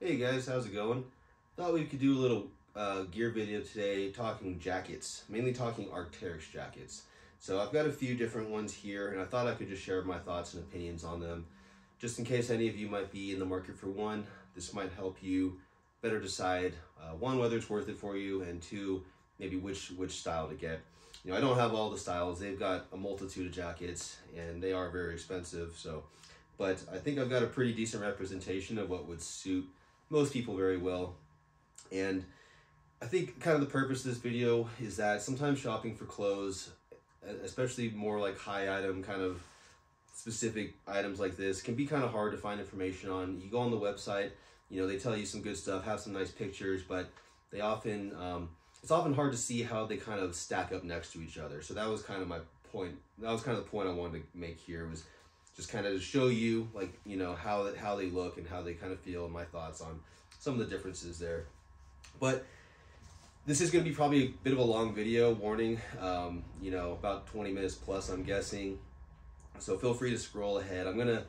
Hey guys, how's it going? Thought we could do a little uh, gear video today talking jackets, mainly talking Arc'teryx jackets. So I've got a few different ones here and I thought I could just share my thoughts and opinions on them. Just in case any of you might be in the market for one, this might help you better decide, uh, one, whether it's worth it for you, and two, maybe which, which style to get. You know, I don't have all the styles. They've got a multitude of jackets and they are very expensive. So, but I think I've got a pretty decent representation of what would suit most people very well. And I think kind of the purpose of this video is that sometimes shopping for clothes, especially more like high item kind of specific items like this can be kind of hard to find information on. You go on the website, you know, they tell you some good stuff, have some nice pictures, but they often, um, it's often hard to see how they kind of stack up next to each other. So that was kind of my point. That was kind of the point I wanted to make here was just kind of to show you like, you know, how, that how they look and how they kind of feel and my thoughts on some of the differences there. But this is going to be probably a bit of a long video warning, um, you know, about 20 minutes plus, I'm guessing. So feel free to scroll ahead. I'm to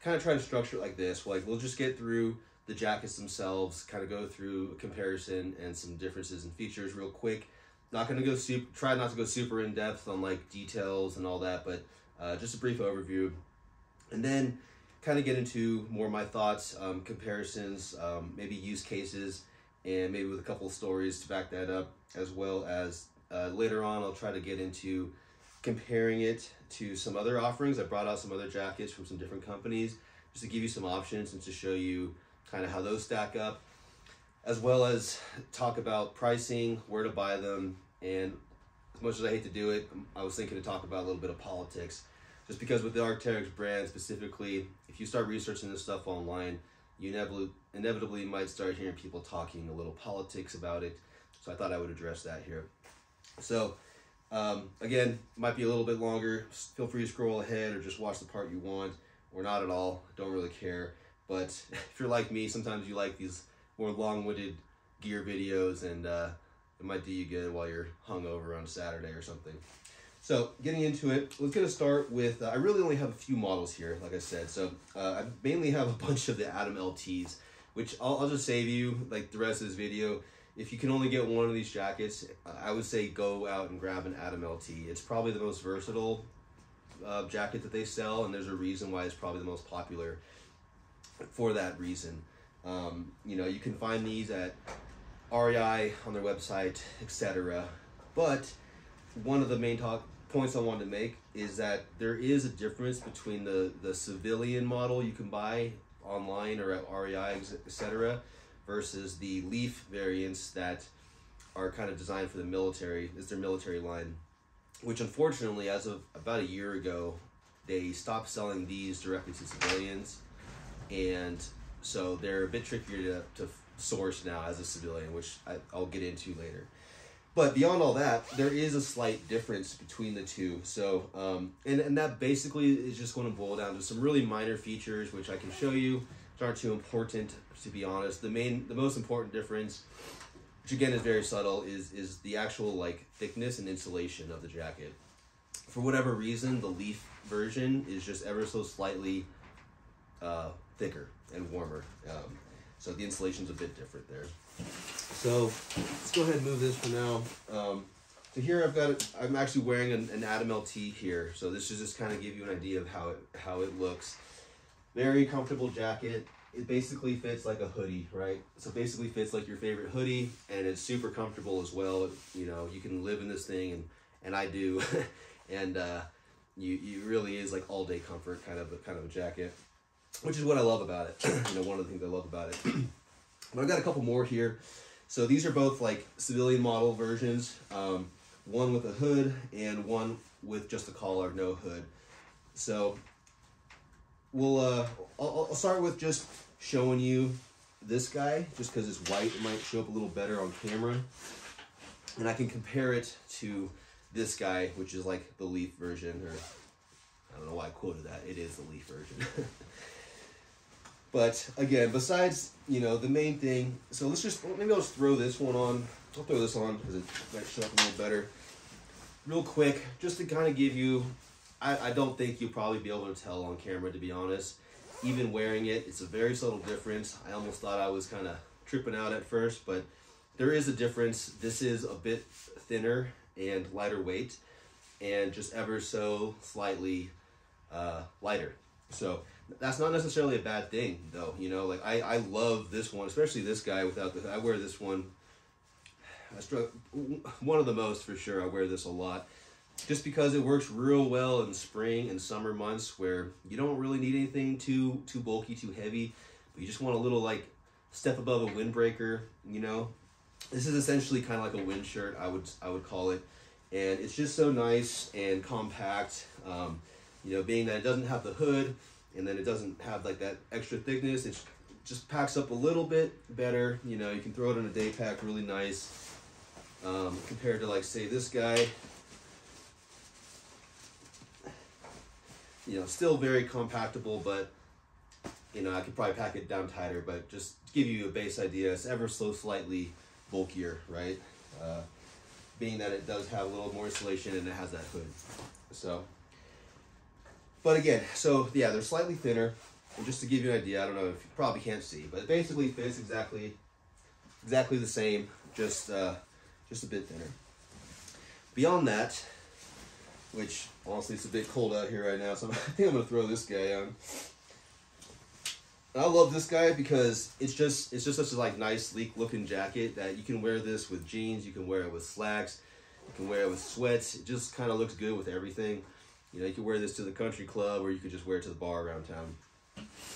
kind of try to structure it like this. Like we'll just get through the jackets themselves, kind of go through a comparison and some differences and features real quick. Not going to go super, try not to go super in depth on like details and all that, but uh, just a brief overview. And then kind of get into more of my thoughts, um, comparisons, um, maybe use cases, and maybe with a couple of stories to back that up, as well as uh, later on I'll try to get into comparing it to some other offerings. I brought out some other jackets from some different companies just to give you some options and to show you kind of how those stack up, as well as talk about pricing, where to buy them, and as much as I hate to do it, I was thinking to talk about a little bit of politics. Just because with the Arc'teryx brand specifically, if you start researching this stuff online, you inevitably, inevitably might start hearing people talking a little politics about it. So I thought I would address that here. So um, again, might be a little bit longer. Feel free to scroll ahead or just watch the part you want or not at all. Don't really care. But if you're like me, sometimes you like these more long-winded gear videos and uh, it might do you good while you're hungover on Saturday or something. So getting into it, we're going to start with, uh, I really only have a few models here, like I said. So uh, I mainly have a bunch of the Atom LTs, which I'll, I'll just save you like the rest of this video. If you can only get one of these jackets, I would say go out and grab an Atom LT. It's probably the most versatile uh, jacket that they sell, and there's a reason why it's probably the most popular for that reason. Um, you know, you can find these at REI on their website, etc. But one of the main talk points I wanted to make is that there is a difference between the, the civilian model you can buy online or at REI, etc., versus the Leaf variants that are kind of designed for the military, is their military line, which unfortunately, as of about a year ago, they stopped selling these directly to civilians, and so they're a bit trickier to, to source now as a civilian, which I, I'll get into later. But beyond all that, there is a slight difference between the two. So, um, and, and that basically is just going to boil down to some really minor features, which I can show you, which aren't too important, to be honest. The main, the most important difference, which again is very subtle, is, is the actual like thickness and insulation of the jacket. For whatever reason, the leaf version is just ever so slightly uh, thicker and warmer. Um, so the insulation's a bit different there. So let's go ahead and move this for now. Um, so here I've got, I'm actually wearing an, an LT here. So this is just kind of give you an idea of how it, how it looks. Very comfortable jacket. It basically fits like a hoodie, right? So basically fits like your favorite hoodie and it's super comfortable as well. You know, you can live in this thing and, and I do. and uh, you, you really is like all day comfort kind of a, kind of a jacket, which is what I love about it. you know, one of the things I love about it. But I've got a couple more here. So these are both like civilian model versions, um, one with a hood and one with just a collar, no hood. So we'll, uh, I'll, I'll start with just showing you this guy, just because it's white, it might show up a little better on camera. And I can compare it to this guy, which is like the Leaf version, or I don't know why I quoted that. It is the Leaf version. But again, besides, you know, the main thing, so let's just, maybe I'll just throw this one on. I'll throw this on because it might show up a little better. Real quick, just to kind of give you, I, I don't think you'll probably be able to tell on camera, to be honest. even wearing it, it's a very subtle difference. I almost thought I was kind of tripping out at first, but there is a difference. This is a bit thinner and lighter weight, and just ever so slightly uh, lighter. So that's not necessarily a bad thing, though. You know, like I, I love this one, especially this guy without the. I wear this one. I struck one of the most for sure. I wear this a lot, just because it works real well in spring and summer months where you don't really need anything too too bulky, too heavy, but you just want a little like step above a windbreaker. You know, this is essentially kind of like a wind shirt. I would I would call it, and it's just so nice and compact. Um, you know, being that it doesn't have the hood and then it doesn't have like that extra thickness. It just packs up a little bit better. You know, you can throw it in a day pack really nice um, compared to like say this guy. You know, still very compactable, but you know, I could probably pack it down tighter, but just give you a base idea, it's ever so slightly bulkier, right? Uh, being that it does have a little more insulation and it has that hood. So, but again, so yeah, they're slightly thinner. And just to give you an idea, I don't know if you probably can't see, but it basically fits exactly, exactly the same, just uh, just a bit thinner. Beyond that, which honestly it's a bit cold out here right now, so I think I'm gonna throw this guy on. I love this guy because it's just it's just such a like nice sleek looking jacket that you can wear this with jeans, you can wear it with slacks, you can wear it with sweats. It just kind of looks good with everything. You know, you could wear this to the country club or you could just wear it to the bar around town.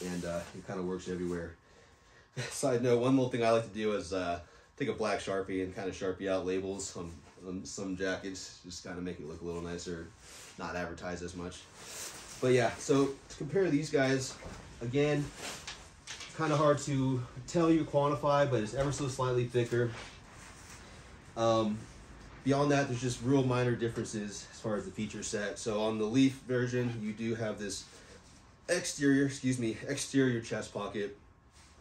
And uh, it kind of works everywhere. Side note, one little thing I like to do is uh, take a black Sharpie and kind of Sharpie out labels on, on some jackets. Just kind of make it look a little nicer, not advertise as much. But yeah, so to compare these guys, again, kind of hard to tell you quantify, but it's ever so slightly thicker. Um, Beyond that, there's just real minor differences as far as the feature set. So on the Leaf version, you do have this exterior, excuse me, exterior chest pocket.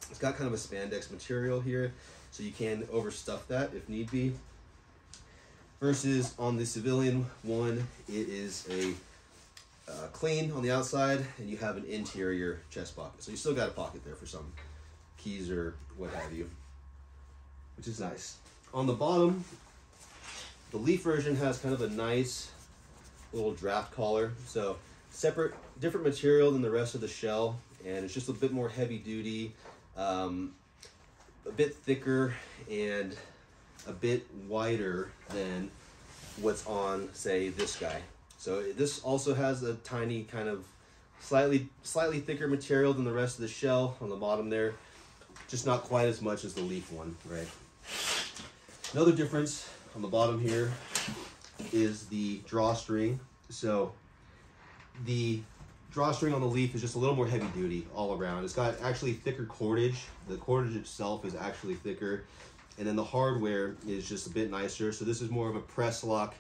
It's got kind of a spandex material here, so you can overstuff that if need be. Versus on the civilian one, it is a uh, clean on the outside, and you have an interior chest pocket. So you still got a pocket there for some keys or what have you, which is nice. On the bottom, the Leaf version has kind of a nice little draft collar. So separate, different material than the rest of the shell, and it's just a bit more heavy duty, um, a bit thicker, and a bit wider than what's on, say, this guy. So this also has a tiny kind of slightly slightly thicker material than the rest of the shell on the bottom there. Just not quite as much as the leaf one, right? Another difference on the bottom here is the drawstring. So the drawstring on the leaf is just a little more heavy duty all around. It's got actually thicker cordage. The cordage itself is actually thicker. And then the hardware is just a bit nicer. So this is more of a press lock,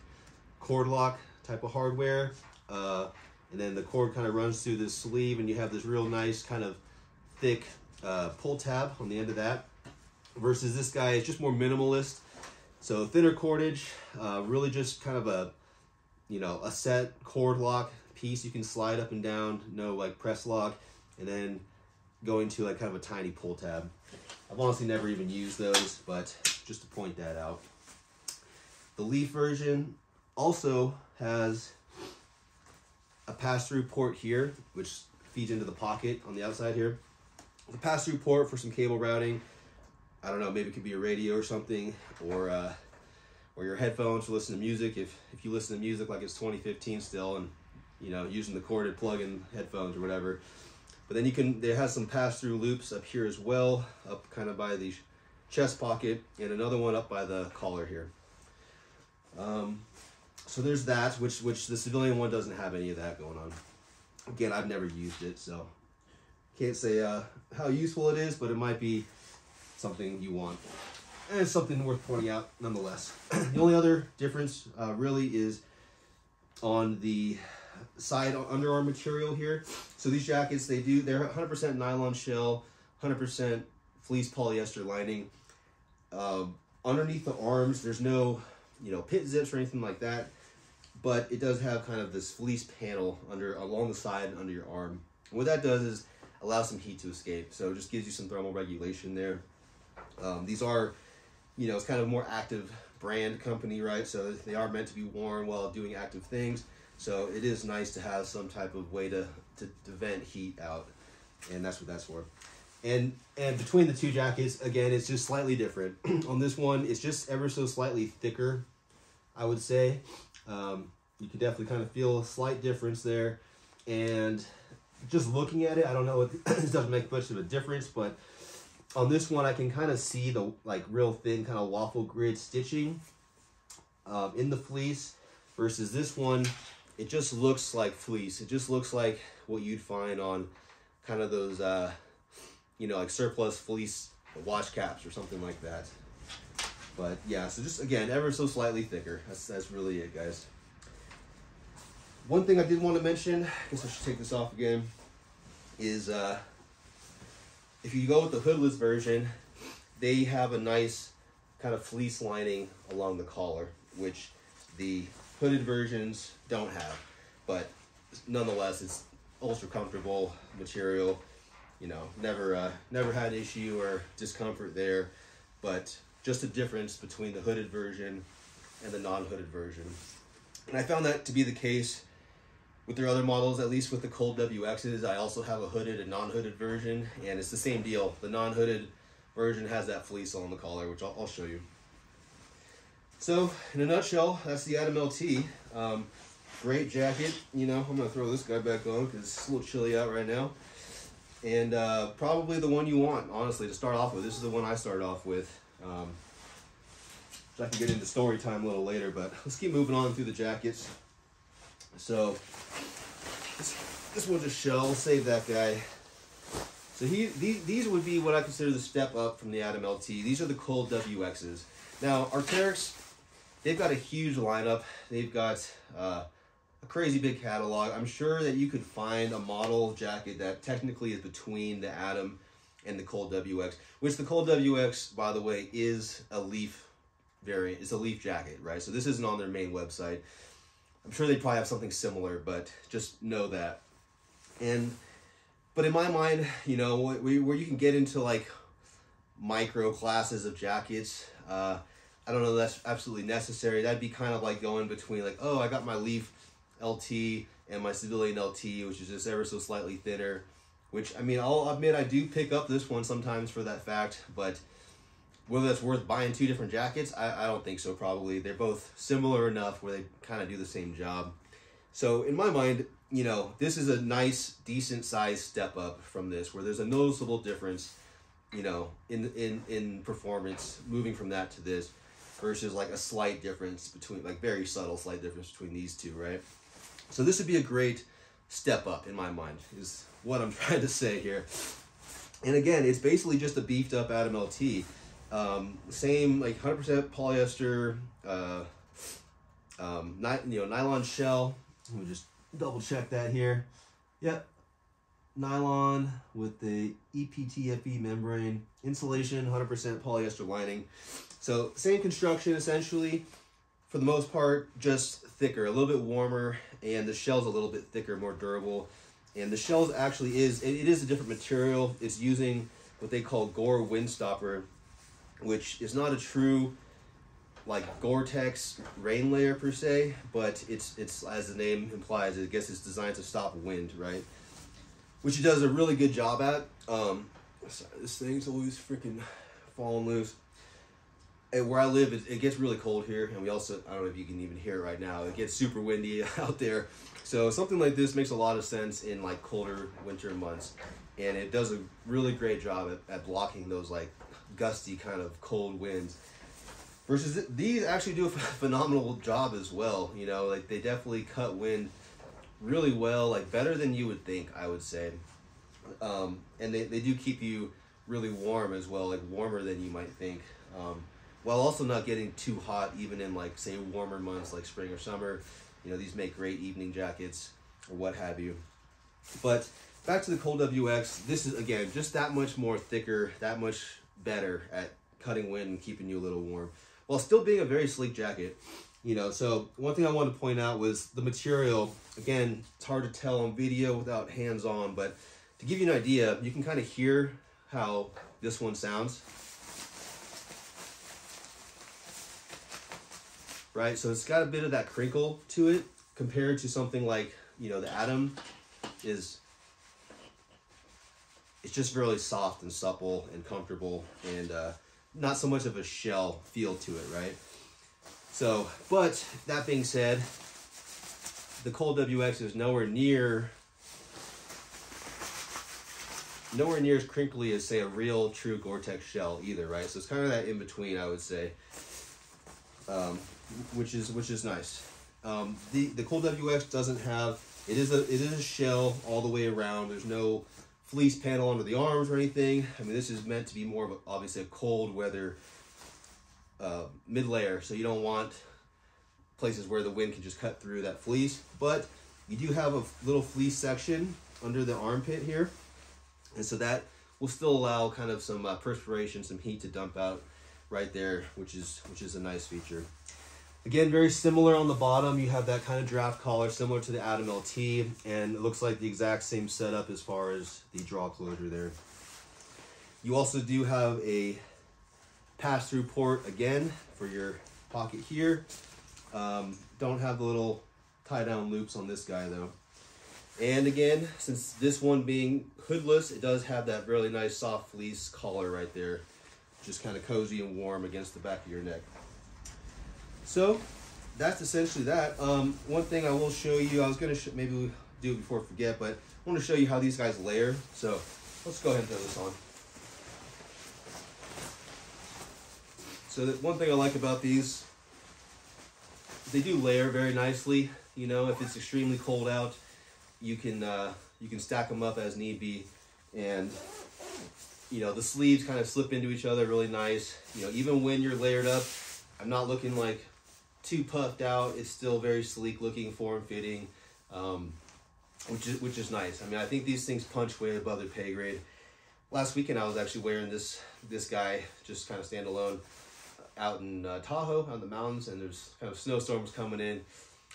cord lock type of hardware. Uh, and then the cord kind of runs through this sleeve and you have this real nice kind of thick uh, pull tab on the end of that. Versus this guy is just more minimalist. So thinner cordage, uh, really just kind of a, you know, a set cord lock piece you can slide up and down, no like press lock, and then going to like kind of a tiny pull tab. I've honestly never even used those, but just to point that out. The Leaf version also has a pass-through port here, which feeds into the pocket on the outside here. The pass-through port for some cable routing, I don't know, maybe it could be a radio or something, or uh, or your headphones to listen to music. If if you listen to music like it's 2015 still, and you know using the corded plug-in headphones or whatever. But then you can, it has some pass-through loops up here as well, up kind of by the chest pocket, and another one up by the collar here. Um, so there's that, which which the civilian one doesn't have any of that going on. Again, I've never used it, so can't say uh, how useful it is, but it might be something you want. And it's something worth pointing out nonetheless. the only other difference uh, really is on the side underarm material here. So these jackets, they do, they're 100% nylon shell, 100% fleece polyester lining. Uh, underneath the arms, there's no, you know, pit zips or anything like that, but it does have kind of this fleece panel under along the side and under your arm. And what that does is allows some heat to escape. So it just gives you some thermal regulation there. Um, these are, you know, it's kind of more active brand company, right? So they are meant to be worn while doing active things. So it is nice to have some type of way to, to, to vent heat out. And that's what that's for. And and between the two jackets, again, it's just slightly different. On this one, it's just ever so slightly thicker, I would say. Um, you can definitely kind of feel a slight difference there. And just looking at it, I don't know this doesn't make much of a difference, but on this one, I can kind of see the like real thin kind of waffle grid stitching um, in the fleece versus this one, it just looks like fleece. It just looks like what you'd find on kind of those, uh, you know, like surplus fleece wash caps or something like that. But yeah, so just again, ever so slightly thicker. That's, that's really it, guys. One thing I did want to mention, I guess I should take this off again, is uh, if you go with the hoodless version, they have a nice kind of fleece lining along the collar, which the hooded versions don't have. But nonetheless, it's ultra comfortable material. You know, never uh, never had issue or discomfort there. But just a difference between the hooded version and the non-hooded version. And I found that to be the case with their other models, at least with the Cold WXs, I also have a hooded and non-hooded version, and it's the same deal. The non-hooded version has that fleece on the collar, which I'll, I'll, show you. So, in a nutshell, that's the Atom LT. Um, great jacket. You know, I'm going to throw this guy back on because it's a little chilly out right now. And uh, probably the one you want, honestly, to start off with. This is the one I started off with. Um, I can get into story time a little later, but let's keep moving on through the jackets. So this, this will just show. I'll save that guy. So he these, these would be what I consider the step up from the Atom LT. These are the cold WXs. Now Arc'teryx, they've got a huge lineup. They've got uh, a crazy big catalog. I'm sure that you could find a model jacket that technically is between the Atom and the Cold WX, which the Cold WX, by the way, is a leaf variant. It's a leaf jacket, right? So this isn't on their main website. I'm sure they probably have something similar, but just know that. And but in my mind, you know, where you can get into like micro classes of jackets, uh, I don't know that's absolutely necessary. That'd be kind of like going between like, oh, I got my Leaf LT and my Civilian LT, which is just ever so slightly thinner. Which I mean, I'll admit I do pick up this one sometimes for that fact, but whether that's worth buying two different jackets, I, I don't think so, probably. They're both similar enough where they kind of do the same job. So, in my mind, you know, this is a nice, decent size step up from this, where there's a noticeable difference, you know, in in in performance, moving from that to this, versus like a slight difference between, like very subtle slight difference between these two, right? So this would be a great step up in my mind, is what I'm trying to say here. And again, it's basically just a beefed up Atom LT. Um, same like 100% polyester, uh, um, you know, nylon shell. Let me just double check that here. Yep, nylon with the EPTFE membrane, insulation, 100% polyester lining. So same construction essentially. For the most part, just thicker, a little bit warmer, and the shell's a little bit thicker, more durable. And the shells actually is, it is a different material. It's using what they call Gore Windstopper which is not a true like Gore-Tex rain layer per se, but it's it's as the name implies, I guess it's designed to stop wind, right? Which it does a really good job at. Um, this thing's always freaking falling loose. And where I live, it, it gets really cold here, and we also I don't know if you can even hear it right now. It gets super windy out there, so something like this makes a lot of sense in like colder winter months, and it does a really great job at, at blocking those like gusty kind of cold winds. Versus th- these actually do a phenomenal job as well. You know, like they definitely cut wind really well, like better than you would think, I would say. Um, and they, they do keep you really warm as well, like warmer than you might think. Um, while also not getting too hot, even in like say warmer months like spring or summer. You know, these make great evening jackets or what have you. But back to the Cold WX, this is again just that much more thicker, that much better at cutting wind and keeping you a little warm while still being a very sleek jacket. You know, so one thing I wanted to point out was the material. Again, it's hard to tell on video without hands on, but to give you an idea, you can kind of hear how this one sounds. Right, so it's got a bit of that crinkle to it compared to something like, you know, the Atom is, it's just really soft and supple and comfortable and uh, not so much of a shell feel to it, right? So, but that being said, the Cold WX is nowhere near nowhere near as crinkly as say a real true Gore-Tex shell either, right? So it's kind of that in between, I would say, um, which is which is nice. Um, the the Cold WX doesn't have it is a it is a shell all the way around. There's no fleece panel under the arms or anything. I mean, this is meant to be more of a, obviously a cold weather uh, mid layer, so you don't want places where the wind can just cut through that fleece. But you do have a little fleece section under the armpit here, and so that will still allow kind of some uh, perspiration, some heat to dump out right there, which is which is a nice feature. Again, very similar on the bottom. You have that kind of draft collar similar to the Atom LT, and it looks like the exact same setup as far as the draw closure there. You also do have a pass-through port again for your pocket here. Um, don't have the little tie-down loops on this guy though. And again, since this one being hoodless, it does have that really nice soft fleece collar right there. Just kind of cozy and warm against the back of your neck. So that's essentially that. Um, one thing I will show you, I was going to maybe do it before I forget, but I want to show you how these guys layer. So let's go ahead and throw this on. So one thing I like about these, they do layer very nicely. You know, if it's extremely cold out, you can uh, you can stack them up as need be, and you know the sleeves kind of slip into each other really nice. You know, even when you're layered up, I'm not looking like too puffed out. It's still very sleek looking, form fitting, um, which is which is nice. I mean, I think these things punch way above their pay grade. Last weekend, I was actually wearing this this guy just kind of standalone out in uh, Tahoe on the mountains, and there's kind of snowstorms coming in.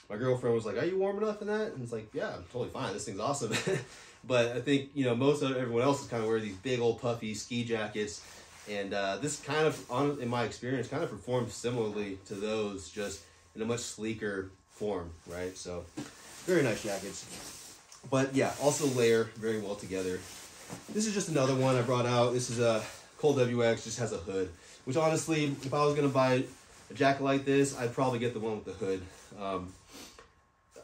My girlfriend was like, "Are you warm enough in that?" And it's like, "Yeah, I'm totally fine. This thing's awesome." but I think you know most of everyone else is kind of wearing these big old puffy ski jackets, and uh, this kind of, on in my experience, kind of performs similarly to those, just in a much sleeker form, right? So, very nice jackets. But yeah, also layer very well together. This is just another one I brought out. This is a Cold WX, just has a hood. Which honestly, if I was gonna buy a jacket like this, I'd probably get the one with the hood. Um,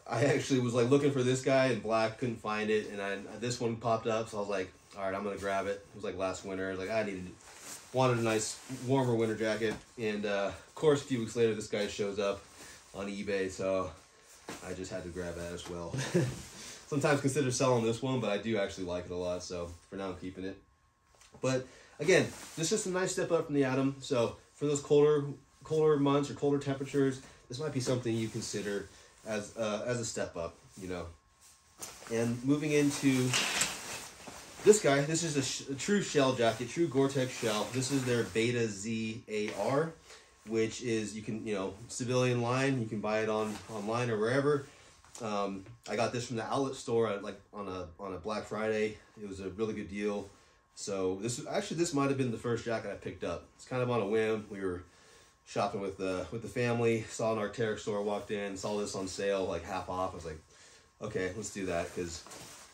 I actually was like looking for this guy in black, couldn't find it, and I this one popped up, so I was like, all right, I'm gonna grab it. It was like last winter. Was, like I needed, wanted a nice warmer winter jacket, and uh, of course, a few weeks later, this guy shows up on eBay, so I just had to grab that as well. Sometimes consider selling this one, but I do actually like it a lot, so for now I'm keeping it. But again, this is a nice step up from the Atom. So for those colder colder months or colder temperatures, this might be something you consider as uh, as a step up, you know. And moving into this guy, this is a, a true shell jacket, true Gore-Tex shell. This is their Beta ZAR, which is you can you know civilian line. You can buy it on online or wherever. Um, I got this from the outlet store at, like on a on a Black Friday. It was a really good deal. So this actually this might have been the first jacket I picked up. It's kind of on a whim. We were shopping with the with the family, saw an Arc'teryx store, walked in, saw this on sale like half off. I was like, okay, let's do that because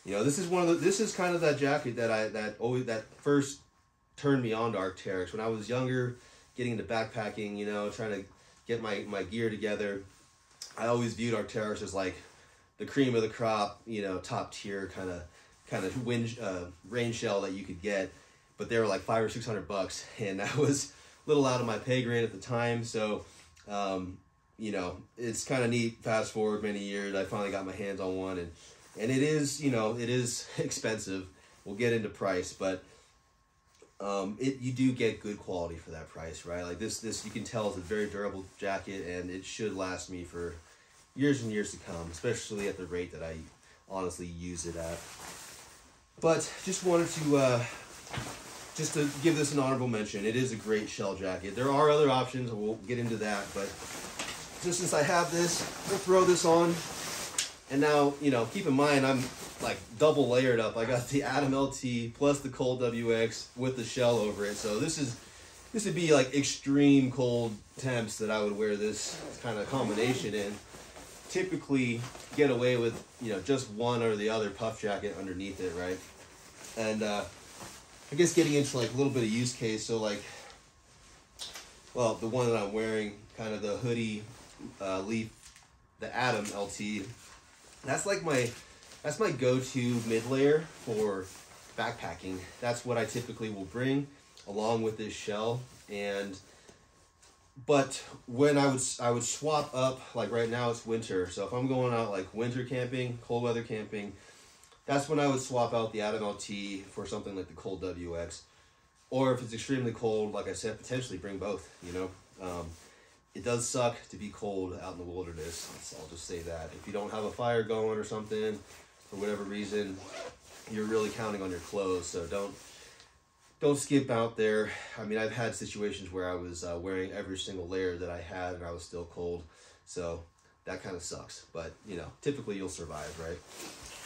you know this is one of the this is kind of that jacket that I that always that first turned me on to Arc'teryx when I was younger, getting into backpacking. You know, trying to get my my gear together. I always viewed Arc'teryx as like the cream of the crop, you know, top tier kind of kind of wind uh, rain shell that you could get, but they were like five or six hundred bucks, and I was a little out of my pay grade at the time. So, um, you know, it's kind of neat. Fast forward many years, I finally got my hands on one, and and it is, you know, it is expensive. We'll get into price, but um, it you do get good quality for that price, right? Like this, this you can tell is a very durable jacket, and it should last me for years and years to come, especially at the rate that I honestly use it at. But just wanted to uh, just to give this an honorable mention. It is a great shell jacket. There are other options, we'll get into that. But just since I have this, we'll throw this on, And now, you know, keep in mind, I'm like double layered up. I got the Atom LT plus the cold WX with the shell over it. So this is, this would be like extreme cold temps that I would wear this kind of combination in. Typically get away with, you know, just one or the other puff jacket underneath it, right? And uh, I guess getting into like a little bit of use case. So like, well, the one that I'm wearing, kind of the hoodie uh, leaf, the Atom LT that's like my that's my go-to mid layer for backpacking. That's what I typically will bring along with this shell. And but when I would I would swap up like right now it's winter. So if I'm going out like winter camping cold weather camping that's when I would swap out the Atom LT for something like the cold WX or if it's extremely cold like I said potentially bring both you know? Um, it does suck to be cold out in the wilderness. I'll just say that. If you don't have a fire going or something, for whatever reason, you're really counting on your clothes. So don't don't skip out there. I mean, I've had situations where I was uh, wearing every single layer that I had and I was still cold. So that kind of sucks. But you know, typically you'll survive, right?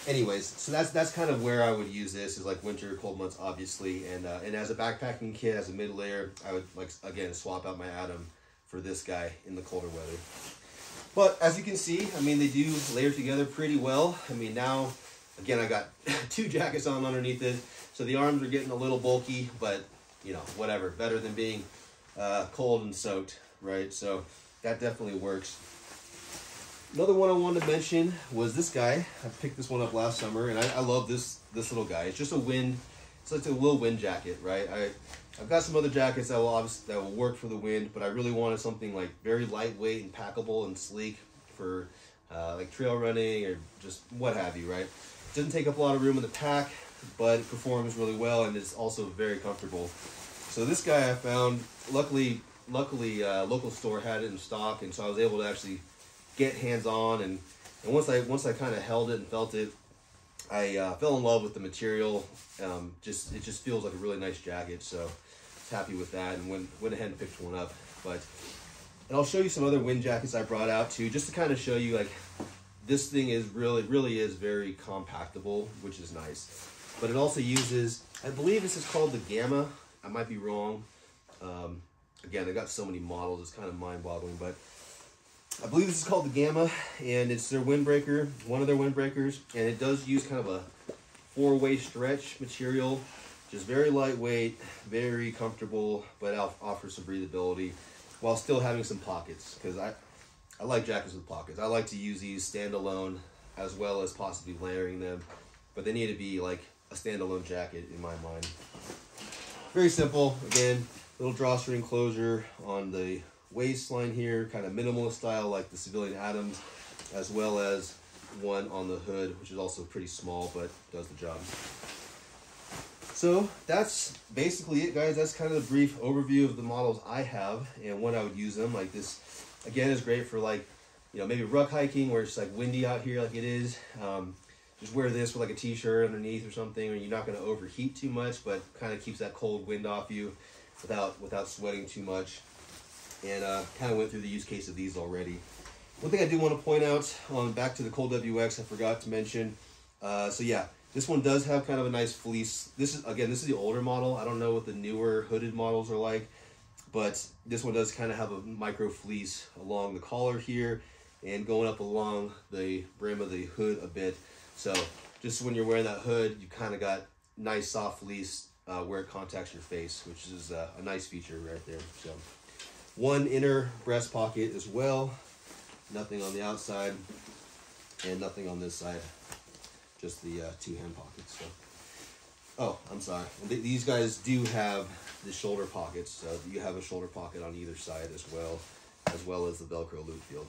Anyways, so that's that's kind of where I would use this is like winter, cold months, obviously, and uh, and as a backpacking kit, as a mid layer, I would like again swap out my Atom for this guy in the colder weather. But as you can see, I mean, they do layer together pretty well. I mean, now, again, I got two jackets on underneath it, so the arms are getting a little bulky, but, you know, whatever. Better than being uh, cold and soaked, right? So that definitely works. Another one I wanted to mention was this guy. I picked this one up last summer, and I, I love this this little guy. It's just a wind, it's like a little wind jacket, right? I I've got some other jackets that will obviously that will work for the wind, but I really wanted something like very lightweight and packable and sleek for uh, like trail running or just what have you, right? Doesn't take up a lot of room in the pack, but it performs really well and it's also very comfortable. So this guy I found, luckily, luckily uh, local store had it in stock, and so I was able to actually get hands on and and once I once I kind of held it and felt it, I uh, fell in love with the material. Um, just it just feels like a really nice jacket. So happy with that and went, went ahead and picked one up. But and I'll show you some other wind jackets I brought out too, just to kind of show you like this thing is really really is very compactable, which is nice. But it also uses, I believe this is called the Gamma. I might be wrong. Um, again, they got so many models, it's kind of mind-boggling, but I believe this is called the Gamma, and it's their windbreaker, one of their windbreakers, and it does use kind of a four-way stretch material just very lightweight, very comfortable, but offers some breathability while still having some pockets. Because I, I like jackets with pockets. I like to use these standalone as well as possibly layering them, but they need to be like a standalone jacket in my mind. Very simple. Again, little drawstring closure on the waistline here, kind of minimalist style like the Civilian Atoms, as well as one on the hood, which is also pretty small, but does the job. So that's basically it, guys. That's kind of the brief overview of the models I have and when I would use them. Like this, again, is great for like, you know, maybe ruck hiking where it's like windy out here like it is. Um, just wear this with like a t-shirt underneath or something, or you're not going to overheat too much, but kind of keeps that cold wind off you without without sweating too much. And uh, kind of went through the use case of these already. One thing I do want to point out on back to the Cold WX, I forgot to mention. Uh, so yeah, this one does have kind of a nice fleece. This is again, this is the older model. I don't know what the newer hooded models are like, but this one does kind of have a micro fleece along the collar here and going up along the brim of the hood a bit. So just when you're wearing that hood, you kind of got nice soft fleece uh, where it contacts your face, which is a nice feature right there. So one inner breast pocket as well, nothing on the outside and nothing on this side just the uh, two hand pockets. So, oh, I'm sorry. Th these guys do have the shoulder pockets, so you have a shoulder pocket on either side as well, as well as the Velcro loop field.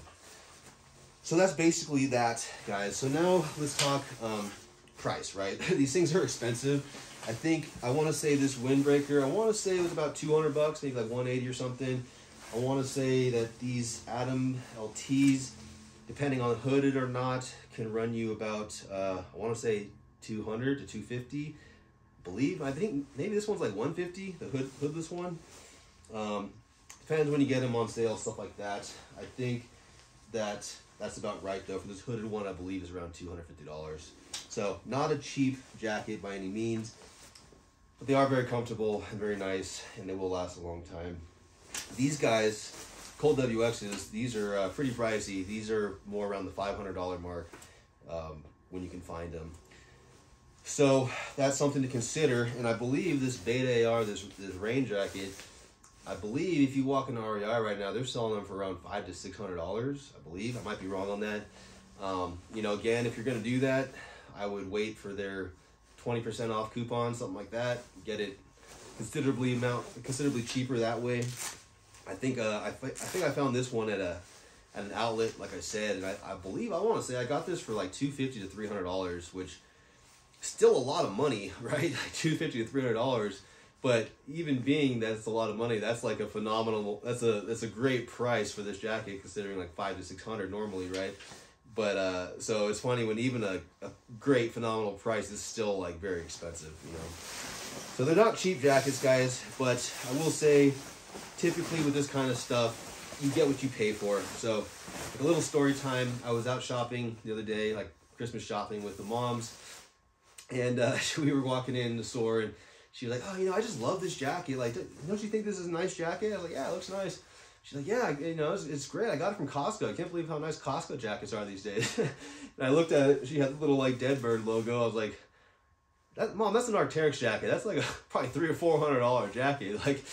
So that's basically that, guys. So now let's talk um, price, right? These things are expensive. I think I want to say this windbreaker. I want to say it was about 200 bucks, maybe like 180 or something. I want to say that these Atom LTs depending on hooded or not, can run you about, uh, I want to say 200 to 250. believe, I think maybe this one's like 150, the hood hoodless one. Um, depends when you get them on sale, stuff like that. I think that That's about right though. For this hooded one, I believe is around two hundred fifty dollars. So not a cheap jacket by any means, but they are very comfortable and very nice, and they will last a long time. These guys, Cold WXs, these are uh, pretty pricey. These are more around the five hundred dollar mark um, when you can find them. So that's something to consider. And I believe this Beta AR, this this rain jacket, I believe if you walk into REI right now, they're selling them for around five to six hundred dollars. I believe I might be wrong on that. Um, you know, again, if you're gonna do that, I would wait for their twenty percent off coupon, something like that. Get it considerably amount considerably cheaper that way. I think uh, I, I think I found this one at a at an outlet, like I said, and I, I believe I want to say I got this for like two fifty to three hundred dollars, which still a lot of money, right? Like two fifty to three hundred dollars. But even being that's a lot of money, that's like a phenomenal. That's a that's a great price for this jacket, considering like five to six hundred normally, right? But uh, so it's funny when even a, a great phenomenal price is still like very expensive, you know. So they're not cheap jackets, guys. But I will say, typically with this kind of stuff, you get what you pay for. So, like a little story time. I was out shopping the other day, like Christmas shopping with the moms, and uh, we were walking in the store, and she was like, "Oh, you know, I just love this jacket. Like, don't you think this is a nice jacket?" I was like, "Yeah, it looks nice." She's like, "Yeah, you know, it's, it's great. I got it from Costco. I can't believe how nice Costco jackets are these days." and I looked at it. She had the little like dead bird logo. I was like, that, "Mom, that's an Arc'teryx jacket. That's like a probably three or four hundred dollar jacket." Like,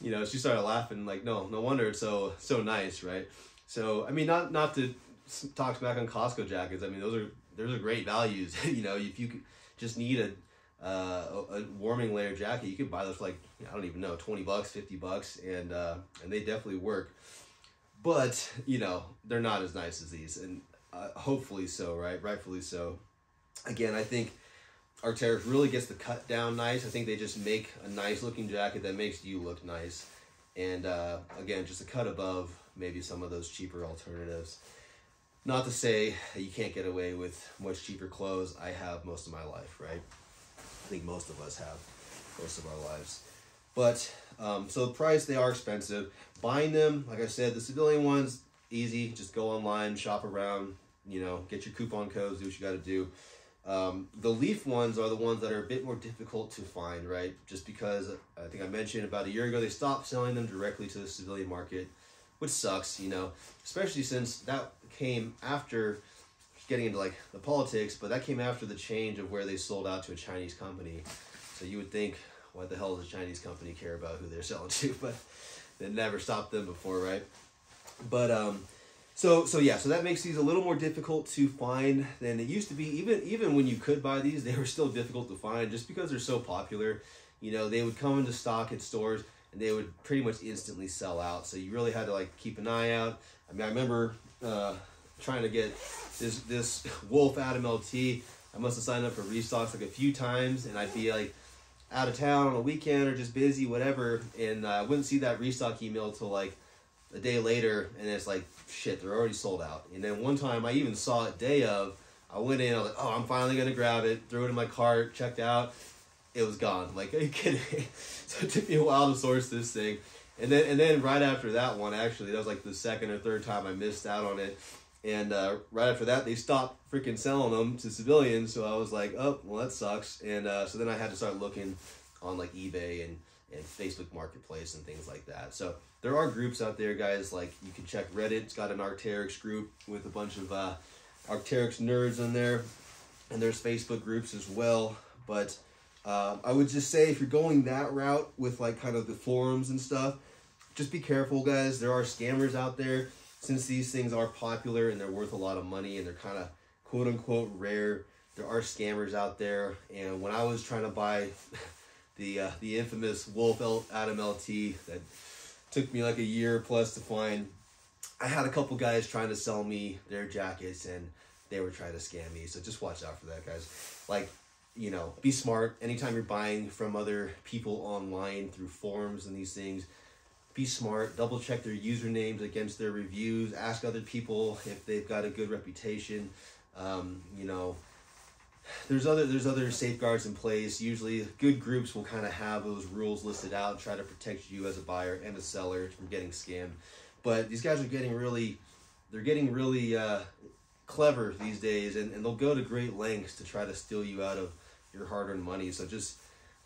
you know, she started laughing. Like, no, no wonder it's so so nice, right? So, I mean, not not to talk back on Costco jackets. I mean, those are those are great values. you know, if you just need a uh, a warming layer jacket, you could buy those for like I don't even know twenty bucks, fifty bucks, and uh, and they definitely work. But you know they're not as nice as these, and uh, hopefully so, right? Rightfully so. Again, I think Arc'teryx really gets the cut down nice. I think they just make a nice looking jacket that makes you look nice, and uh, again, just a cut above maybe some of those cheaper alternatives. Not to say you can't get away with much cheaper clothes. I have most of my life, right? I think most of us have most of our lives. But um, so the price they are expensive. Buying them, like I said, the civilian ones easy. Just go online, shop around. You know, get your coupon codes, do what you got to do. Um, the leaf ones are the ones that are a bit more difficult to find, right? Just because I think I mentioned about a year ago they stopped selling them directly to the civilian market, which sucks, you know, especially since that came after getting into like the politics, but that came after the change of where they sold out to a Chinese company. So you would think, why the hell does a Chinese company care about who they're selling to? But they never stopped them before, right? But um, so so yeah, so that makes these a little more difficult to find than it used to be. Even even when you could buy these, they were still difficult to find just because they're so popular. You know, they would come into stock at stores and they would pretty much instantly sell out. So you really had to like keep an eye out. I mean, I remember uh, trying to get this this Wolf Atom LT. I must have signed up for restocks like a few times, and I'd be like out of town on a weekend or just busy, whatever, and I wouldn't see that restock email till like a day later, and it's like shit, they're already sold out. And then one time I even saw it day of. I went in, I was like, oh, I'm finally gonna grab it. Threw it in my cart, checked out. It was gone. Like, are you kidding so it took me a while to source this thing. And then, and then right after that one, actually, that was like the second or third time I missed out on it. And uh, right after that, they stopped freaking selling them to civilians. So I was like, oh, well, that sucks. And uh, so then I had to start looking on like eBay and, and Facebook Marketplace and things like that. So there are groups out there, guys. Like you can check Reddit. It's got an Arc'teryx group with a bunch of uh, Arc'teryx nerds in there. And there's Facebook groups as well. But uh, I would just say if you're going that route with like kind of the forums and stuff, just be careful, guys. There are scammers out there since these things are popular and they're worth a lot of money and they're kind of quote unquote rare, there are scammers out there. And when I was trying to buy the uh, the infamous Wolf L- Atom LT that took me like a year plus to find, I had a couple guys trying to sell me their jackets and they were trying to scam me. So just watch out for that, guys. Like, you know, be smart. Anytime you're buying from other people online through forums and these things, be smart, double check their usernames against their reviews, ask other people if they've got a good reputation. Um, you know, there's other there's other safeguards in place. Usually, good groups will kind of have those rules listed out and try to protect you as a buyer and a seller from getting scammed. But these guys are getting really they're getting really uh, clever these days, and, and they'll go to great lengths to try to steal you out of your hard-earned money. So just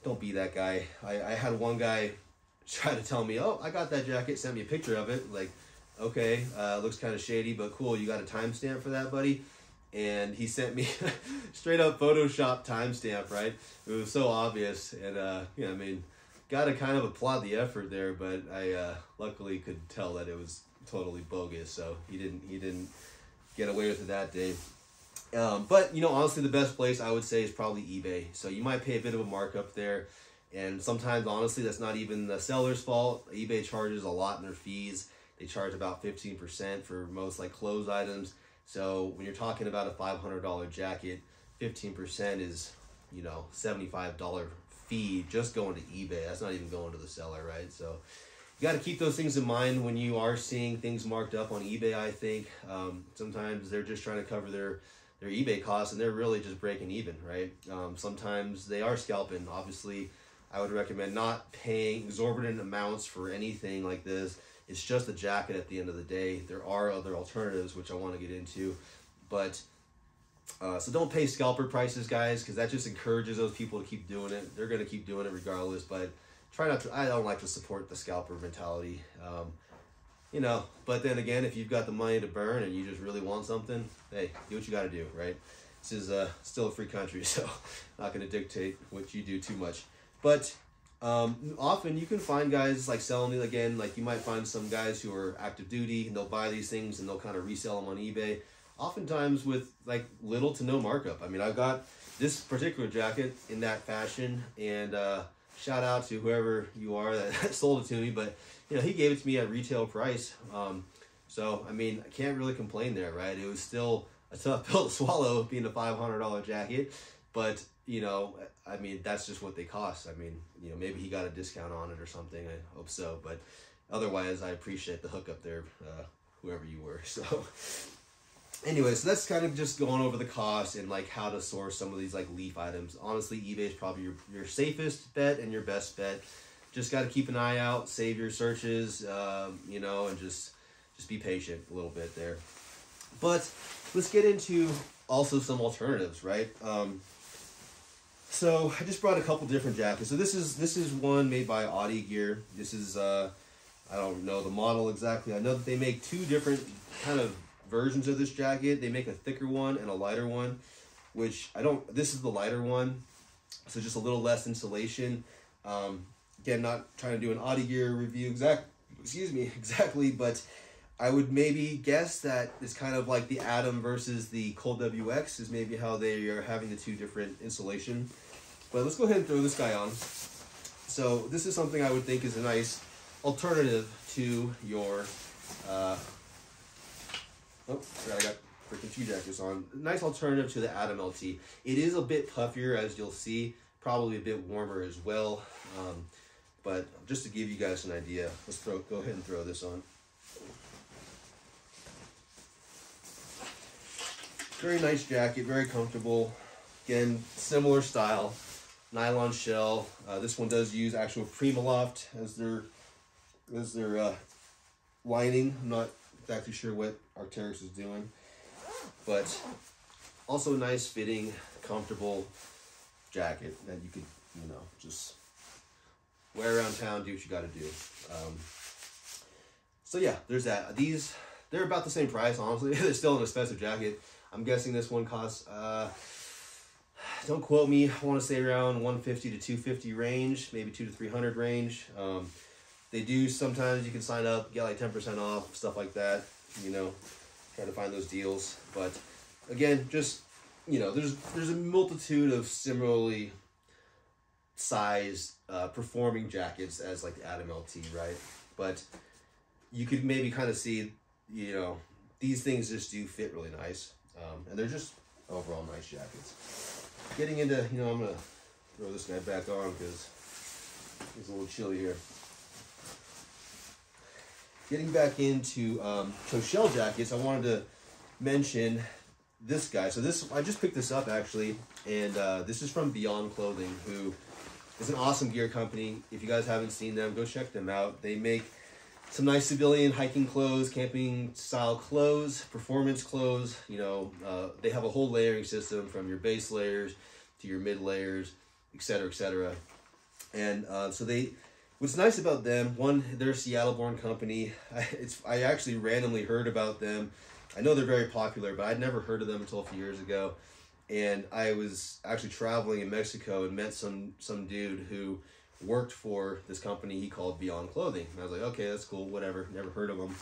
don't be that guy. I, I had one guy try to tell me, "Oh, I got that jacket." Sent me a picture of it. Like, okay, uh, looks kind of shady, but cool. You got a timestamp for that, buddy? And he sent me straight up Photoshop timestamp. Right? It was so obvious, and uh, yeah, I mean, got to kind of applaud the effort there, but I uh, luckily could tell that it was totally bogus. So he didn't he didn't get away with it that day. Um, but you know, honestly, the best place I would say is probably eBay. So you might pay a bit of a markup there, and sometimes, honestly, that's not even the seller's fault. eBay charges a lot in their fees. They charge about fifteen percent for most like clothes items. So when you're talking about a five hundred dollar jacket, fifteen percent is you know seventy five dollar fee just going to eBay. That's not even going to the seller, right? So you got to keep those things in mind when you are seeing things marked up on eBay. I think um, sometimes they're just trying to cover their their eBay costs and they're really just breaking even, right? Um, sometimes they are scalping. Obviously, I would recommend not paying exorbitant amounts for anything like this. It's just a jacket at the end of the day. There are other alternatives which I want to get into, but uh, so don't pay scalper prices, guys, because that just encourages those people to keep doing it. They're going to keep doing it regardless, but try not to. I don't like to support the scalper mentality. Um, you know, but then again, if you've got the money to burn and you just really want something, hey, do what you got to do, right? This is uh, still a free country, so not going to dictate what you do too much. But um, often you can find guys like selling it again. Like you might find some guys who are active duty and they'll buy these things and they'll kind of resell them on eBay. Oftentimes with like little to no markup. I mean, I've got this particular jacket in that fashion, and uh, shout out to whoever you are that sold it to me. But you know, he gave it to me at retail price. Um, so I mean, I can't really complain there, right? It was still a tough pill to swallow, being a five hundred dollar jacket, but you know, I mean, that's just what they cost. I mean, you know, maybe he got a discount on it or something. I hope so, but otherwise, I appreciate the hookup there, uh, whoever you were. So. Anyway, so that's kind of just going over the cost and like how to source some of these like leaf items. Honestly, eBay is probably your, your safest bet and your best bet. Just got to keep an eye out, save your searches, um, you know, and just just be patient a little bit there. But let's get into also some alternatives, right? Um, so I just brought a couple different jackets. So this is this is one made by OTTE Gear. This is uh, I don't know the model exactly. I know that they make two different kind of versions of this jacket. They make a thicker one and a lighter one, which I don't. This is the lighter one, so just a little less insulation. Um, again, not trying to do an OTTE Gear review exact. Excuse me, exactly, but I would maybe guess that it's kind of like the Atom versus the Cold WX is maybe how they are having the two different insulation. But let's go ahead and throw this guy on. So this is something I would think is a nice alternative to your uh, Oh, I got freaking two jackets on. Nice alternative to the Atom LT. It is a bit puffier, as you'll see. Probably a bit warmer as well. Um, but just to give you guys an idea, let's throw, go ahead and throw this on. Very nice jacket, very comfortable. Again, similar style, nylon shell. Uh, this one does use actual Primaloft as their as their uh, lining. I'm not exactly sure what Arc'teryx is doing. But also nice fitting, comfortable jacket that you could, you know, just wear around town, do what you got to do. Um, so yeah, there's that. These, they're about the same price, honestly. they're still an expensive jacket. I'm guessing this one costs, uh, don't quote me, I want to say around 150 to 250 range, maybe 2 to 300 range. Um, they do sometimes you can sign up, get like 10% off, stuff like that, you know, try to find those deals. But again, just, you know, there's there's a multitude of similarly sized uh, performing jackets as like the Atom LT, right? But you could maybe kind of see, you know, these things just do fit really nice. Um, and they're just overall nice jackets. Getting into, you know, I'm going to throw this guy back on because it's a little chilly here getting back into um, shell jackets, I wanted to mention this guy. So this, I just picked this up actually, and uh, this is from Beyond Clothing, who is an awesome gear company. If you guys haven't seen them, go check them out. They make some nice civilian hiking clothes, camping style clothes, performance clothes. You know, uh, they have a whole layering system from your base layers to your mid layers, etc., etc. And uh, so they, what's nice about them, one, they're a Seattle-born company. I, it's I actually randomly heard about them. I know they're very popular, but I'd never heard of them until a few years ago. And I was actually traveling in Mexico and met some some dude who worked for this company he called Beyond Clothing. And I was like, okay, that's cool, whatever. Never heard of them.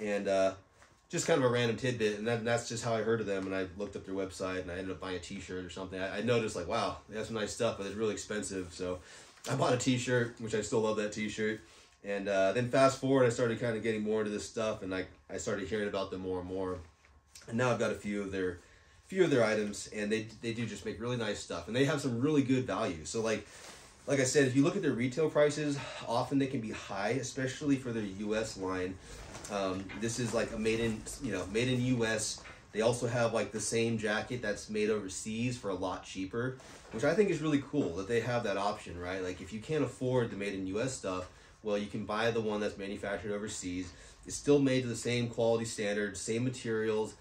And uh, just kind of a random tidbit, and that, that's just how I heard of them. And I looked up their website, and I ended up buying a T-shirt or something. I, I noticed like, wow, they have some nice stuff, but it's really expensive. So I bought a T-shirt, which I still love that T-shirt. And uh, then fast forward, I started kind of getting more into this stuff, and I I started hearing about them more and more. And now I've got a few of their few of their items, and they they do just make really nice stuff, and they have some really good value. So like like I said, if you look at their retail prices, often they can be high, especially for their U.S. line. Um, this is like a made in, you know, made in U.S. They also have like the same jacket that's made overseas for a lot cheaper, which I think is really cool that they have that option, right? Like if you can't afford the made in U.S. stuff, well, you can buy the one that's manufactured overseas. It's still made to the same quality standards, same materials.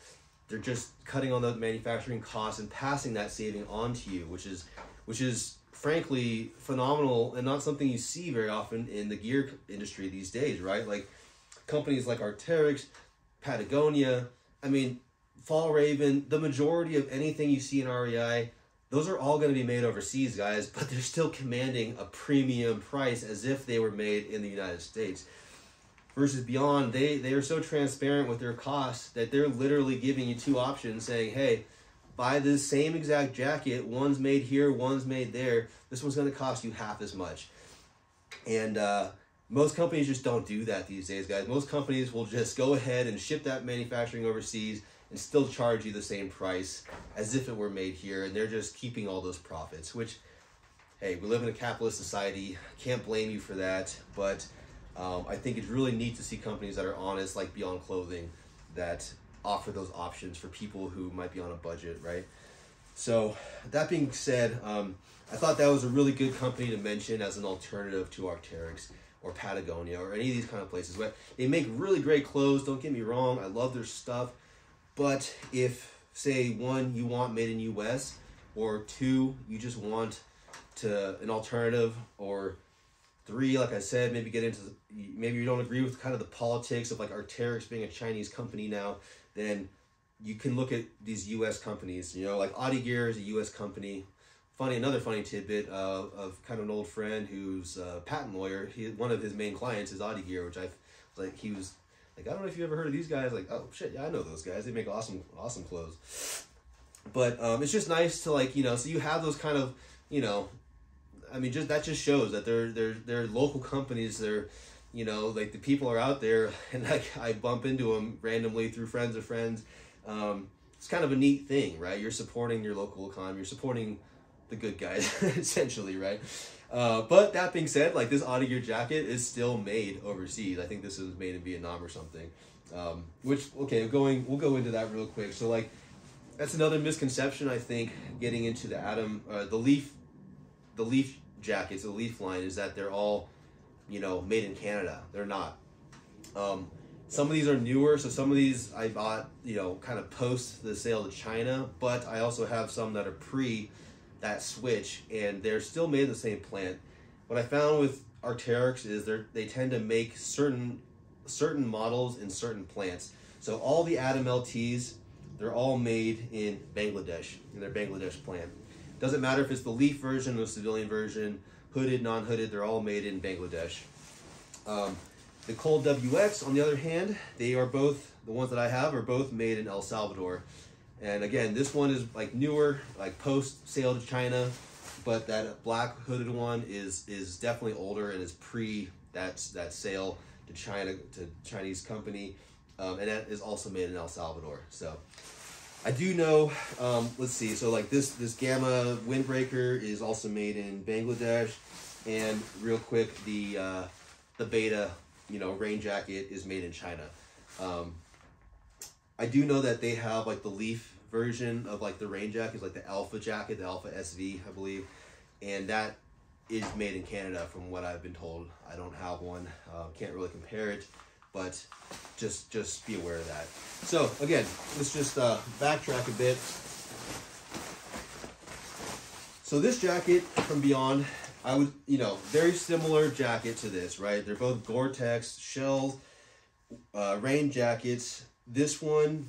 They're just cutting on the manufacturing costs and passing that saving on to you, which is, which is frankly phenomenal and not something you see very often in the gear industry these days, right? Like companies like Arc'teryx, Patagonia, I mean, Fjallraven, the majority of anything you see in REI, those are all going to be made overseas, guys, but they're still commanding a premium price as if they were made in the United States. Versus Beyond, they, they are so transparent with their costs that they're literally giving you two options saying, hey, buy this same exact jacket. One's made here, one's made there. This one's going to cost you half as much. And uh, most companies just don't do that these days, guys. Most companies will just go ahead and ship that manufacturing overseas and still charge you the same price as if it were made here. And they're just keeping all those profits, which, hey, we live in a capitalist society. Can't blame you for that. But um, I think it's really neat to see companies that are honest, like Beyond Clothing, that offer those options for people who might be on a budget, right? So that being said, um, I thought that was a really good company to mention as an alternative to Arc'teryx or Patagonia or any of these kind of places. But they make really great clothes. Don't get me wrong, I love their stuff. But if say one you want made in U.S. or two you just want to an alternative or three like i said maybe get into maybe you don't agree with kind of the politics of like arc'teryx being a chinese company now then you can look at these U.S. companies. You know, like OTTE Gear is a U.S. company. Funny, another funny tidbit uh, of kind of an old friend who's a patent lawyer. He one of his main clients is OTTE Gear, which I like. He was like, I don't know if you ever heard of these guys. Like, oh shit, yeah, I know those guys. They make awesome, awesome clothes. But um, it's just nice to like you know. So you have those kind of you know, I mean, just that just shows that they're they're they're local companies. They're you know, like the people are out there, and like I bump into them randomly through friends of friends. Um, it's kind of a neat thing, right? You're supporting your local economy. You're supporting the good guys, essentially, right? Uh, but that being said, like this OTTE Gear jacket is still made overseas. I think this was made in Vietnam or something. Um, which okay, going we'll go into that real quick. So like that's another misconception I think getting into the Atom uh, the Leaf the Leaf jackets, the Leaf line is that they're all you know, made in Canada. They're not. Um, some of these are newer, so some of these I bought, you know, kind of post the sale to China, but I also have some that are pre that switch, and they're still made in the same plant. What I found with Arc'teryx is they they tend to make certain certain models in certain plants. So all the Atom LTs, they're all made in Bangladesh, in their Bangladesh plant. Doesn't matter if it's the Leaf version or the civilian version hooded, non-hooded, they're all made in Bangladesh. Um, the Cold WX, on the other hand, they are both, the ones that I have are both made in El Salvador. And again, this one is like newer, like post sale to China, but that black hooded one is is definitely older and is pre that that sale to China to Chinese company, um, and that is also made in El Salvador. So I do know, um, let's see, so like this, this Gamma windbreaker is also made in Bangladesh. And real quick, the, uh, the Beta, you know, rain jacket is made in China. Um, I do know that they have like the Leaf version of like the rain jacket, like the Alpha jacket, the Alpha SV, I believe. And that is made in Canada, from what I've been told. I don't have one, uh, can't really compare it, but just just be aware of that. So again, let's just uh, backtrack a bit. So this jacket from Beyond, I would, you know, very similar jacket to this, right? They're both Gore-Tex, shell, uh, rain jackets. This one,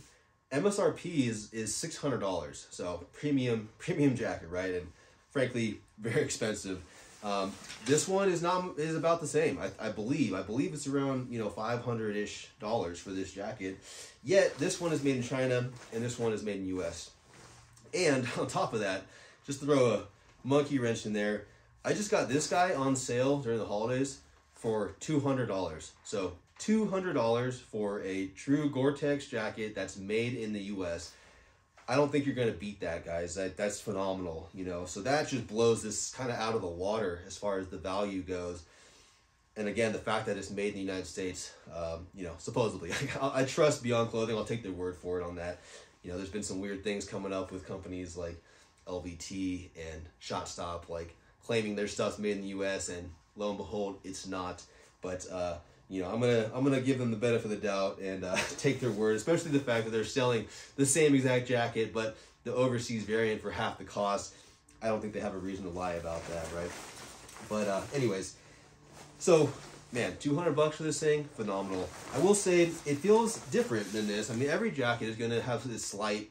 MSRP is is six hundred dollars. So premium premium jacket, right? And frankly, very expensive. Um, this one is not is about the same. I, I believe. I believe it's around you know five hundred ish dollars for this jacket. Yet this one is made in China and this one is made in U.S. And on top of that, just throw a monkey wrench in there. I just got this guy on sale during the holidays for two hundred dollars. So two hundred dollars for a true Gore-Tex jacket that's made in the U.S. I don't think you're going to beat that, guys. That that's phenomenal, you know. So that just blows this kind of out of the water as far as the value goes. And again, the fact that it's made in the United States, um, you know, supposedly, I, I trust Beyond Clothing. I'll take their word for it on that. You know, there's been some weird things coming up with companies like LVT and ShotStop, like claiming their stuff's made in the U.S. and lo and behold, it's not. But uh, you know, I'm gonna I'm gonna give them the benefit of the doubt and uh, take their word, especially the fact that they're selling the same exact jacket, but the overseas variant for half the cost. I don't think they have a reason to lie about that, right? But uh, anyways, so man, 200 bucks for this thing, phenomenal. I will say it feels different than this. I mean, every jacket is gonna have this slight,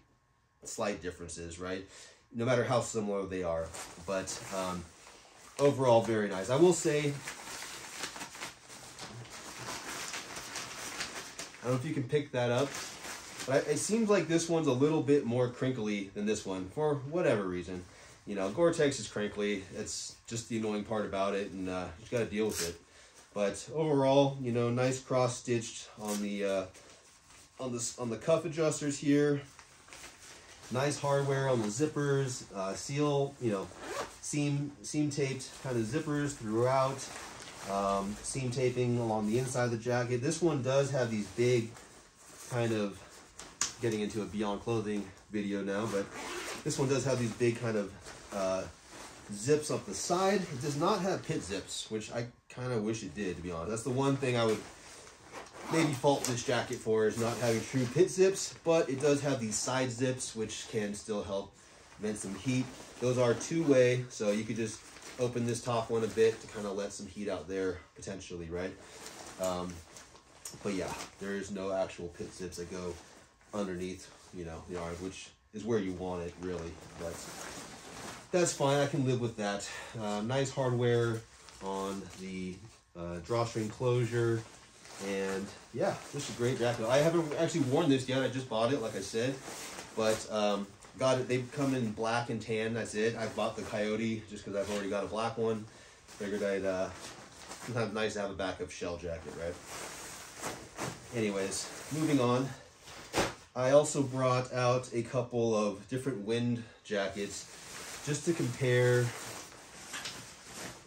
slight differences, right? No matter how similar they are, but um, overall very nice. I will say I don't know if you can pick that up. But it seems like this one's a little bit more crinkly than this one for whatever reason. You know, Gore-Tex is crinkly. It's just the annoying part about it, and uh, you just got to deal with it. But overall, you know, nice cross stitched on the uh, on the on the cuff adjusters here. Nice hardware on the zippers. Uh, seal, you know, seam seam taped kind of zippers throughout um, seam taping along the inside of the jacket. This one does have these big kind of getting into a Beyond Clothing video now, but this one does have these big kind of uh, zips up the side. It does not have pit zips, which I kind of wish it did, to be honest. That's the one thing I would maybe fault this jacket for is not having true pit zips, but it does have these side zips, which can still help vent some heat. Those are two-way, so you could just open this top one a bit to kind of let some heat out there potentially, right? Um, but yeah, there is no actual pit zips that go underneath, you know, the arms, which is where you want it really. But that's fine. I can live with that. Uh, nice hardware on the uh, drawstring closure. And yeah, this is a great jacket. I haven't actually worn this yet. I just bought it, like I said. But um, Got it. They come in black and tan. That's it. I bought the Coyote just because I've already got a black one. Figured I'd uh, sometimes nice to have a backup shell jacket, right? Anyways, moving on. I also brought out a couple of different wind jackets just to compare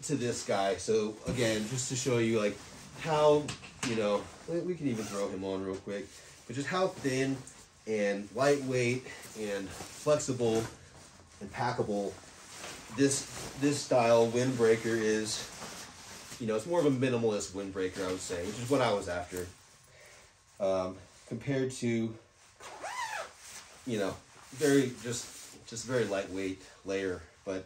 to this guy. So again, just to show you like how, you know, we can even throw him on real quick, but just how thin and lightweight and flexible and packable. This this style windbreaker is you know it's more of a minimalist windbreaker I would say which is what I was after. Um, compared to you know very just just very lightweight layer but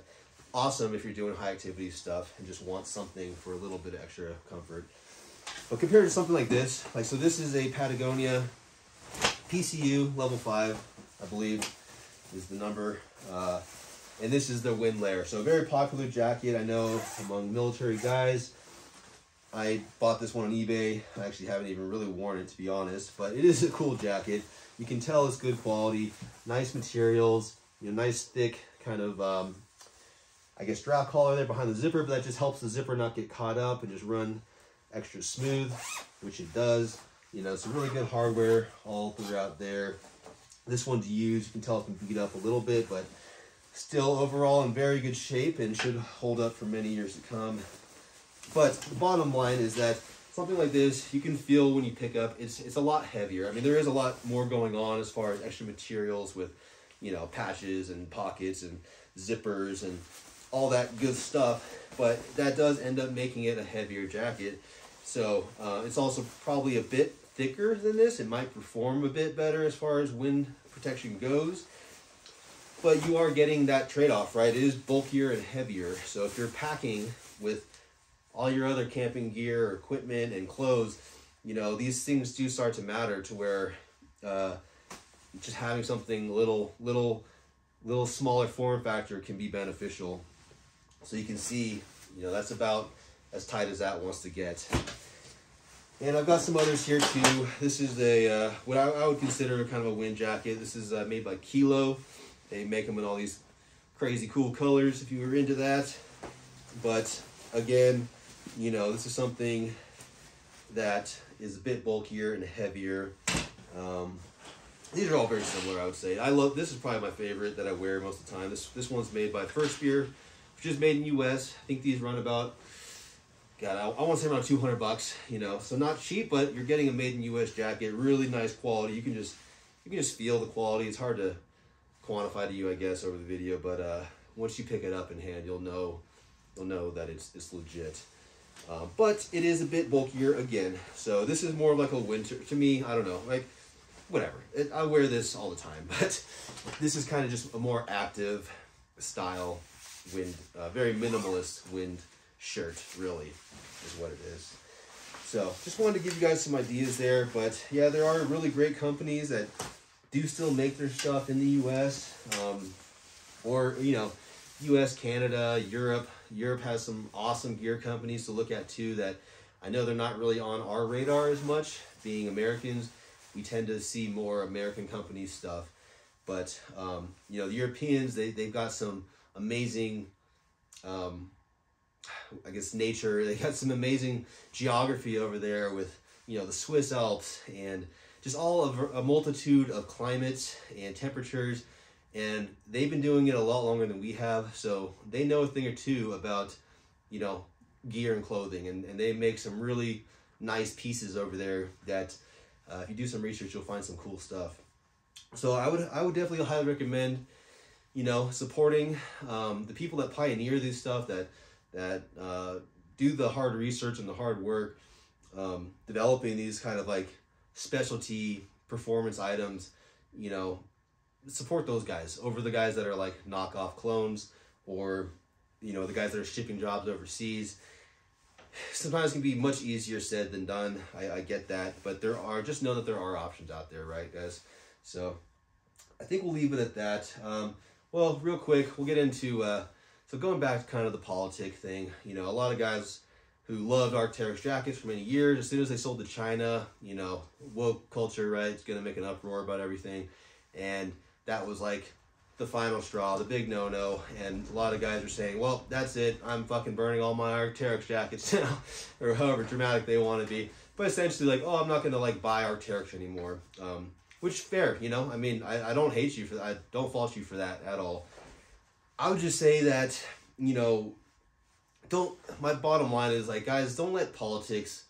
awesome if you're doing high activity stuff and just want something for a little bit of extra comfort. But compared to something like this like so this is a Patagonia PCU level 5, I believe, is the number. Uh, and this is the wind layer. So very popular jacket, I know, among military guys. I bought this one on eBay. I actually haven't even really worn it, to be honest. But it is a cool jacket. You can tell it's good quality. Nice materials. You know, nice thick kind of, um, I guess, drop collar there behind the zipper. But that just helps the zipper not get caught up and just run extra smooth, which it does. You know, some really good hardware all throughout there. This one's used. You can tell it's been beat up a little bit, but still overall in very good shape and should hold up for many years to come. But the bottom line is that something like this, you can feel when you pick up, it's, it's a lot heavier. I mean, there is a lot more going on as far as extra materials with, you know, patches and pockets and zippers and all that good stuff. But that does end up making it a heavier jacket. So uh, it's also probably a bit thicker than this. It might perform a bit better as far as wind protection goes. But you are getting that trade-off, right? It is bulkier and heavier. So if you're packing with all your other camping gear, equipment, and clothes, you know, these things do start to matter to where uh, just having something little, little, little smaller form factor can be beneficial. So you can see, you know, that's about as tight as that wants to get. And I've got some others here too. This is a uh, what I, I, would consider kind of a wind jacket. This is uh, made by Kilo. They make them in all these crazy cool colors if you were into that. But again, you know, this is something that is a bit bulkier and heavier. Um, these are all very similar, I would say. I love this is probably my favorite that I wear most of the time. This this one's made by First Spear, which is made in U.S. I think these run about, God, I, I want to say around two hundred bucks. You know, so not cheap, but you're getting a made in U.S. jacket, really nice quality. You can just you can just feel the quality. It's hard to quantify to you, I guess, over the video, but uh, once you pick it up in hand, you'll know you'll know that it's it's legit. Uh, but it is a bit bulkier again. So this is more like a winter, to me, I don't know, like, whatever. It, I wear this all the time, but this is kind of just a more active style wind, uh, very minimalist wind shirt, really, is what it is. So just wanted to give you guys some ideas there, but yeah, there are really great companies that do still make their stuff in the U.S. Um, or, you know, U.S., Canada, Europe, Europe has some awesome gear companies to look at too that I know they're not really on our radar as much. Being Americans, we tend to see more American company stuff. But, um, you know, the Europeans, they, they've got some amazing, um, I guess, nature. They got some amazing geography over there with, you know, the Swiss Alps and just all of a multitude of climates and temperatures. And they've been doing it a lot longer than we have. So they know a thing or two about you know gear and clothing. And, and they make some really nice pieces over there that uh, if you do some research you'll find some cool stuff. So i would i would definitely highly recommend you know supporting um, the people that pioneer this stuff that that uh, do the hard research and the hard work um, developing these kind of like specialty performance items you know support those guys over the guys that are like knockoff clones or you know the guys that are shipping jobs overseas. Sometimes can be much easier said than done. I, I get that but there are just know that there are options out there right guys? So i think we'll leave it at that. Um, well real quick we'll get into uh, so going back to kind of the politic thing you know a lot of guys who loved Arc'teryx jackets for many years as soon as they sold to china you know woke culture right it's gonna make an uproar about everything and that was like the final straw, the big no-no, and a lot of guys are saying, well, that's it, I'm fucking burning all my Arc'teryx jackets now, or however dramatic they want to be. But essentially, like, oh, I'm not going to, like, buy Arc'teryx anymore. Um, which, fair, you know? I mean, I, I don't hate you for that. I don't fault you for that at all. I would just say that, you know, don't, my bottom line is, like, guys, don't let politics,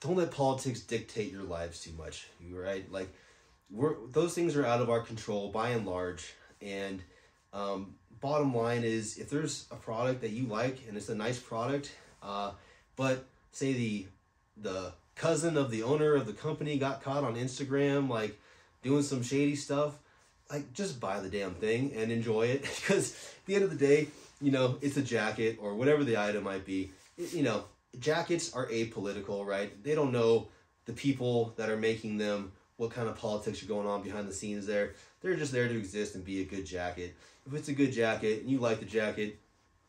don't let politics dictate your lives too much, right? Like, we're those things are out of our control by and large. And um, bottom line is, if there's a product that you like and it's a nice product, uh, but say the the cousin of the owner of the company got caught on Instagram like doing some shady stuff, like just buy the damn thing and enjoy it because at the end of the day, you know, it's a jacket or whatever the item might be. You know, jackets are apolitical, right? They don't know the people that are making them what kind of politics are going on behind the scenes there. They're just there to exist and be a good jacket. If it's a good jacket and you like the jacket,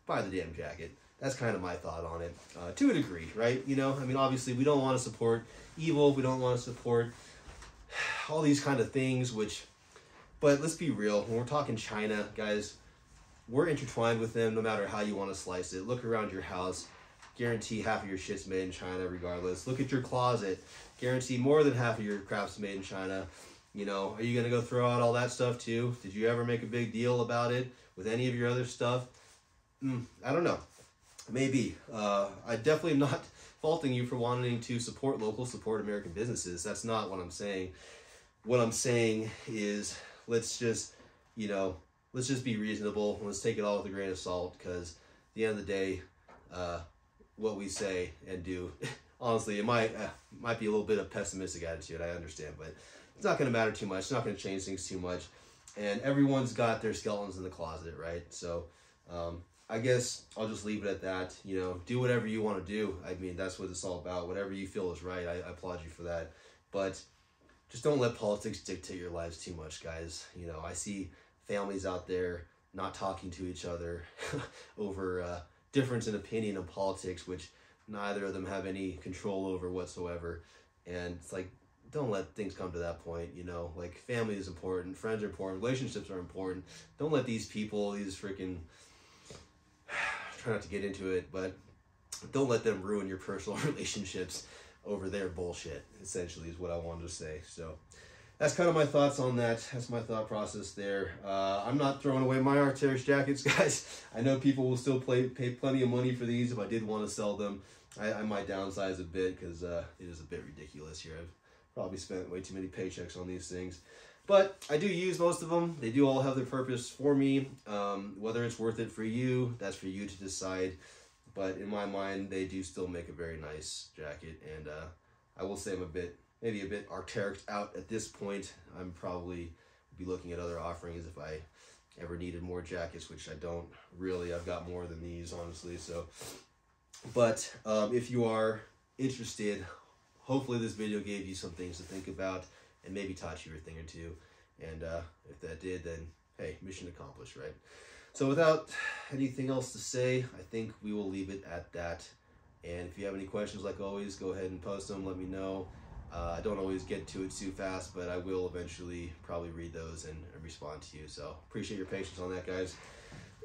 buy the damn jacket. That's kind of my thought on it, uh, to a degree, right? You know, I mean, obviously, we don't want to support evil. We don't want to support all these kind of things, which, but let's be real. When we're talking China, guys, we're intertwined with them no matter how you want to slice it. Look around your house. Guarantee half of your shit's made in China regardless. Look at your closet guarantee more than half of your craft's made in China. You know, are you going to go throw out all that stuff too? Did you ever make a big deal about it with any of your other stuff? Mm, I don't know. Maybe. Uh, I definitely am not faulting you for wanting to support local, support American businesses. That's not what I'm saying. What I'm saying is let's just, you know, let's just be reasonable. Let's take it all with a grain of salt because at the end of the day, uh, what we say and do, honestly, it might uh, might be a little bit of pessimistic attitude. I understand, but it's not going to matter too much. It's not going to change things too much. And everyone's got their skeletons in the closet, right? So um, I guess I'll just leave it at that. You know, do whatever you want to do. I mean, that's what it's all about. Whatever you feel is right. I, I applaud you for that. But just don't let politics dictate your lives too much, guys. You know, I see families out there not talking to each other over uh, difference in opinion of politics, which neither of them have any control over whatsoever. And it's like, don't let things come to that point, you know? Like, family is important, friends are important, relationships are important. Don't let these people, these freaking, try not to get into it, but don't let them ruin your personal relationships over their bullshit, essentially, is what I wanted to say. So, that's kind of my thoughts on that. That's my thought process there. Uh, I'm not throwing away my Arc'teryx jackets, guys. I know people will still play, pay plenty of money for these if I did want to sell them. I, I might downsize a bit because uh, it is a bit ridiculous here. I've probably spent way too many paychecks on these things. But I do use most of them. They do all have their purpose for me. Um, whether it's worth it for you, that's for you to decide. But in my mind, they do still make a very nice jacket. And uh, I will say I'm a bit maybe a bit Arc'teryx out at this point. I'm probably be looking at other offerings if I ever needed more jackets, which I don't really. I've got more than these, honestly. So, but um, if you are interested, hopefully this video gave you some things to think about and maybe taught you a thing or two. And uh, if that did, then hey, mission accomplished, right? So without anything else to say, I think we will leave it at that. And if you have any questions, like always, go ahead and post them. Let me know. Uh, I don't always get to it too fast, but I will eventually probably read those and, respond to you. So appreciate your patience on that, guys.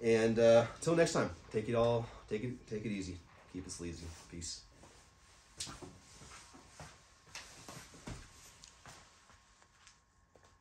And uh, until next time, take it all, take it, take it easy, keep it sleazy. Peace.